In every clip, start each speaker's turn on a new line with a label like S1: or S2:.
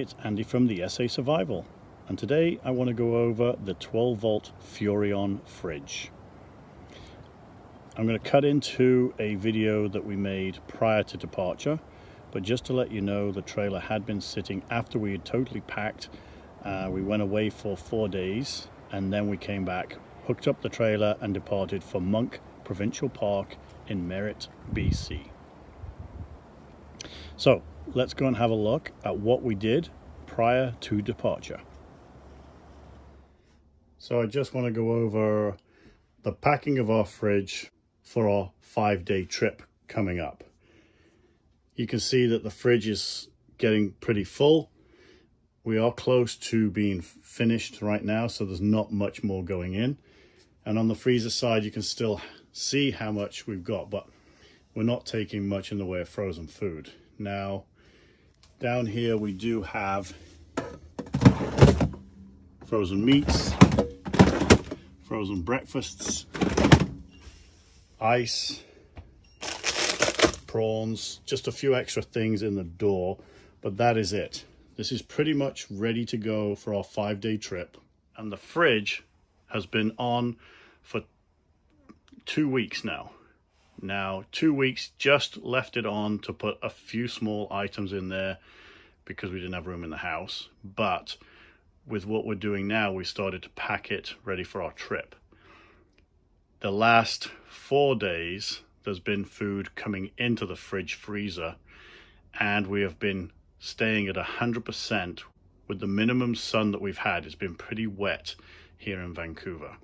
S1: it's Andy from the SA Survival and today I want to go over the 12 volt Furrion fridge. I'm going to cut into a video that we made prior to departure but just to let you know the trailer had been sitting after we had totally packed. Uh, we went away for four days and then we came back, hooked up the trailer and departed for Monck Provincial Park in Merritt, BC. So let's go and have a look at what we did prior to departure. So I just want to go over the packing of our fridge for our five day trip coming up. You can see that the fridge is getting pretty full. We are close to being finished right now, so there's not much more going in. And on the freezer side, you can still see how much we've got, but we're not taking much in the way of frozen food. Now, down here we do have frozen meats, frozen breakfasts, ice, prawns, just a few extra things in the door, but that is it. This is pretty much ready to go for our five day trip. And the fridge has been on for two weeks now. Now, two weeks just left it on to put a few small items in there because we didn't have room in the house. But with what we're doing now, we started to pack it ready for our trip. The last four days, there's been food coming into the fridge freezer, and we have been staying at 100% with the minimum sun that we've had. It's been pretty wet here in Vancouver.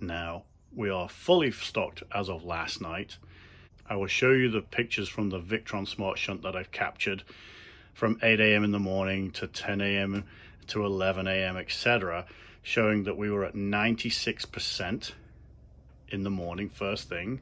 S1: Now, we are fully stocked as of last night. I will show you the pictures from the Victron Smart Shunt that I've captured from 8 a.m. in the morning to 10 a.m. to 11 a.m. etc. showing that we were at 96% in the morning first thing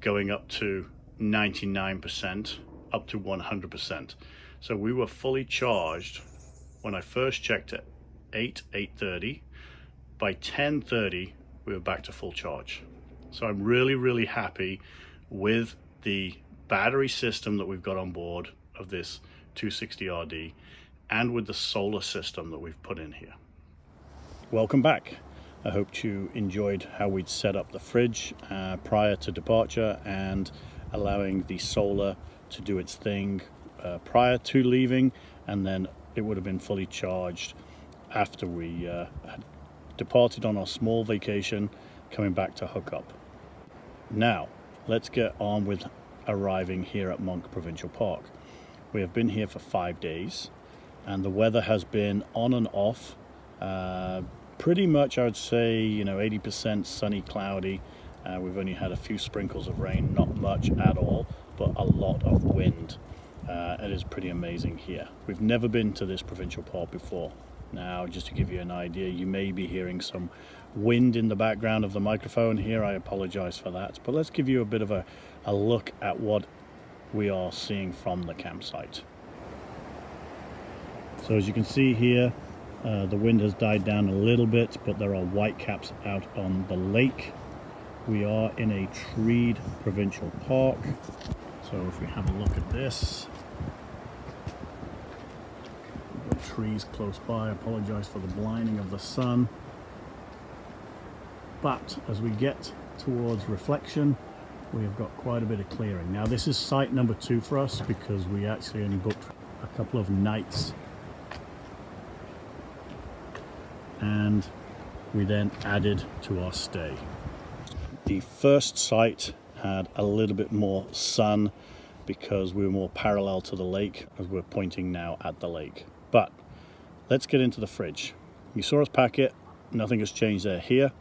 S1: going up to 99% up to 100%. So we were fully charged when I first checked at 8 8:30 by 10:30 we were back to full charge. So I'm really, really happy with the battery system that we've got on board of this 260RD and with the solar system that we've put in here. Welcome back. I hope you enjoyed how we'd set up the fridge uh, prior to departure and allowing the solar to do its thing uh, prior to leaving and then it would have been fully charged after we uh, had departed on our small vacation, coming back to hook up. Now, let's get on with arriving here at Monck Provincial Park. We have been here for five days and the weather has been on and off. Uh, pretty much, I would say, you know, 80% sunny, cloudy. Uh, we've only had a few sprinkles of rain, not much at all, but a lot of wind. Uh, it is pretty amazing here. We've never been to this provincial park before. Now, just to give you an idea, you may be hearing some wind in the background of the microphone here. I apologize for that. But let's give you a bit of a, a look at what we are seeing from the campsite. So as you can see here, uh, the wind has died down a little bit, but there are whitecaps out on the lake. We are in a treed provincial park. So if we have a look at this, trees close by. I apologize for the blinding of the sun. But as we get towards reflection, we have got quite a bit of clearing. Now this is site number two for us because we actually only booked a couple of nights and we then added to our stay. The first site had a little bit more sun because we were more parallel to the lake as we're pointing now at the lake. But let's get into the fridge. You saw us pack it, nothing has changed there here.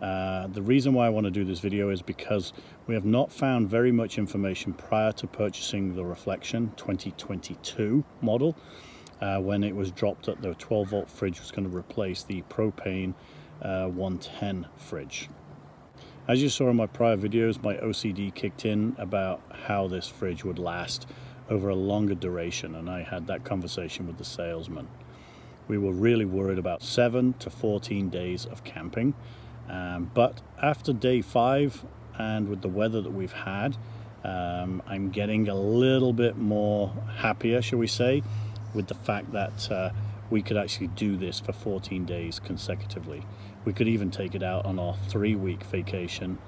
S1: Uh, the reason why I want to do this video is because we have not found very much information prior to purchasing the Reflection 2022 model uh, when it was dropped that the 12 volt fridge was going to replace the propane uh, 110 fridge. As you saw in my prior videos, my OCD kicked in about how this fridge would last over a longer duration and I had that conversation with the salesman. We were really worried about 7 to 14 days of camping um, but after day 5 and with the weather that we've had um, I'm getting a little bit more happier shall we say with the fact that uh, we could actually do this for 14 days consecutively. We could even take it out on our three week vacation.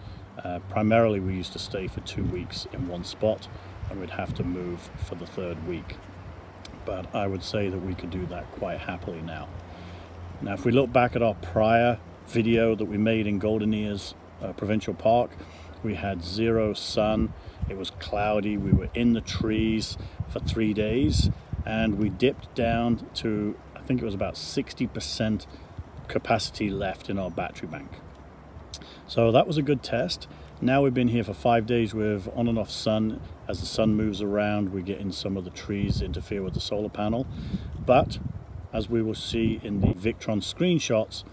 S1: Uh, primarily, we used to stay for two weeks in one spot and we'd have to move for the third week. But I would say that we could do that quite happily now. Now, if we look back at our prior video that we made in Golden Ears uh, Provincial Park, we had zero sun, it was cloudy, we were in the trees for three days, and we dipped down to, I think it was about 60% capacity left in our battery bank. So that was a good test. Now we've been here for five days with on and off sun. As the sun moves around, we get in some of the trees interfere with the solar panel. But as we will see in the Victron screenshots,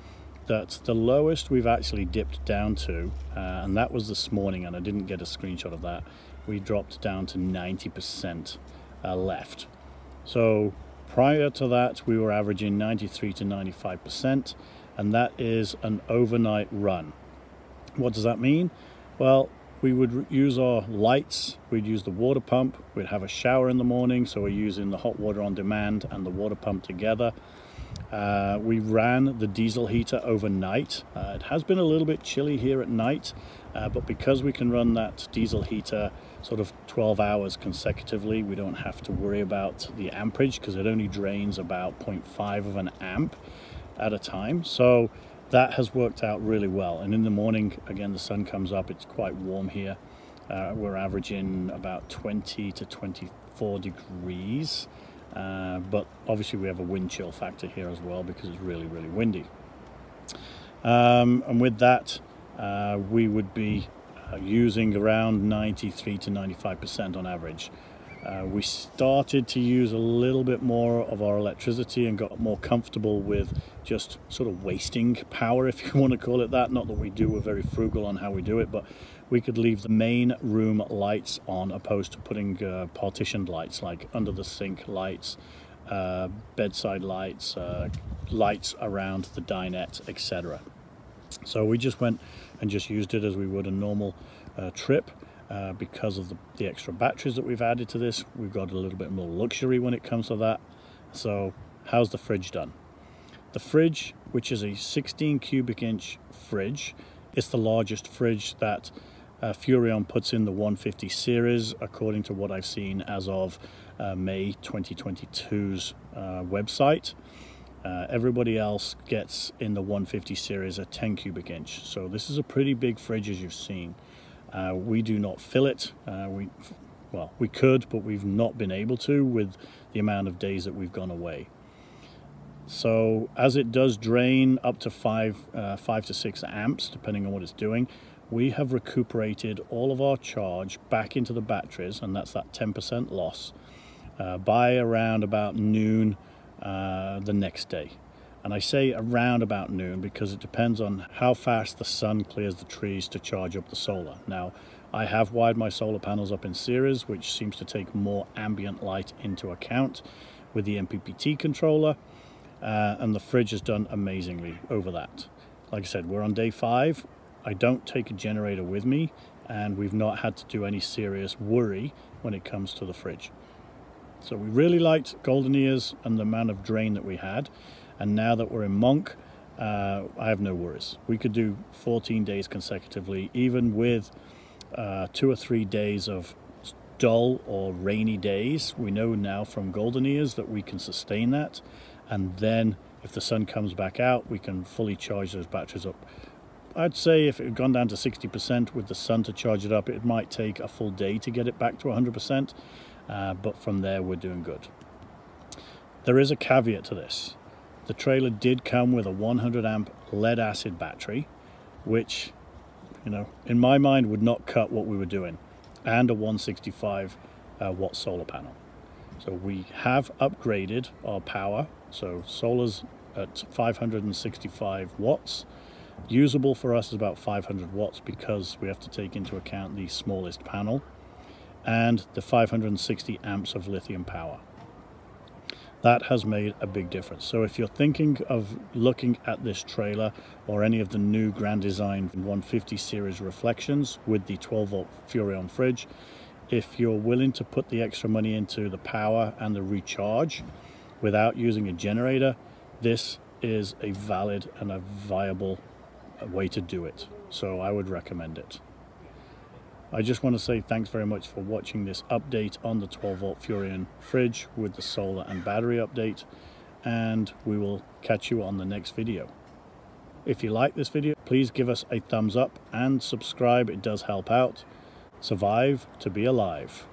S1: that's the lowest we've actually dipped down to, uh, and that was this morning, and I didn't get a screenshot of that, we dropped down to 90% uh, left. So prior to that, we were averaging 93 to 95%, and that is an overnight run. What does that mean? Well, we would use our lights, we'd use the water pump, we'd have a shower in the morning, so we're using the hot water on demand and the water pump together. Uh, we ran the diesel heater overnight. Uh, it has been a little bit chilly here at night, uh, but because we can run that diesel heater sort of 12 hours consecutively, we don't have to worry about the amperage because it only drains about 0.5 of an amp at a time. So that has worked out really well. And in the morning, again, the sun comes up, it's quite warm here. Uh, we're averaging about 20 to 24 degrees. Uh, but obviously we have a wind chill factor here as well because it's really, really windy. Um, and with that, uh, we would be uh, using around 93 to 95% on average. Uh, we started to use a little bit more of our electricity and got more comfortable with just sort of wasting power, if you want to call it that. Not that we do, we're very frugal on how we do it, but we could leave the main room lights on opposed to putting uh, partitioned lights like under the sink lights, uh, bedside lights, uh, lights around the dinette, etc. So we just went and just used it as we would a normal uh, trip. Uh, because of the, the, extra batteries that we've added to this we've got a little bit more luxury when it comes to that so how's the fridge done the fridge which is a 16 cubic inch fridge it's the largest fridge that uh, Furrion puts in the 150 series according to what I've seen as of uh, May 2022's uh, website uh, everybody else gets in the 150 series a 10 cubic inch so this is a pretty big fridge as you've seen uh, we do not fill it. Uh, we, well, we could, but we've not been able to with the amount of days that we've gone away. So as it does drain up to five, uh, five to six amps, depending on what it's doing, we have recuperated all of our charge back into the batteries, and that's that 10% loss, uh, by around about noon uh, the next day. And I say around about noon because it depends on how fast the sun clears the trees to charge up the solar. Now, I have wired my solar panels up in series, which seems to take more ambient light into account with the MPPT controller. Uh, and the fridge has done amazingly over that. Like I said, we're on day five. I don't take a generator with me, and we've not had to do any serious worry when it comes to the fridge. So we really liked Golden Ears and the amount of drain that we had. And now that we're in Monck, uh, I have no worries. We could do 14 days consecutively, even with uh, two or three days of dull or rainy days. We know now from Golden Ears that we can sustain that. And then if the sun comes back out, we can fully charge those batteries up. I'd say if it had gone down to 60% with the sun to charge it up, it might take a full day to get it back to 100%. Uh, but from there, we're doing good. There is a caveat to this. The trailer did come with a 100 amp lead acid battery, which, you know, in my mind would not cut what we were doing, and a 165 uh, watt solar panel. So we have upgraded our power. So solar's at 565 watts. Usable for us is about 500 watts because we have to take into account the smallest panel and the 560 amps of lithium power that has made a big difference. So if you're thinking of looking at this trailer or any of the new Grand Design 150 series reflections with the 12 volt Furrion fridge, if you're willing to put the extra money into the power and the recharge, without using a generator, this is a valid and a viable way to do it. So I would recommend it. I just want to say thanks very much for watching this update on the 12 volt Furrion fridge with the solar and battery update and we will catch you on the next video. If you like this video, please give us a thumbs up and subscribe. It does help out. Survive to be alive.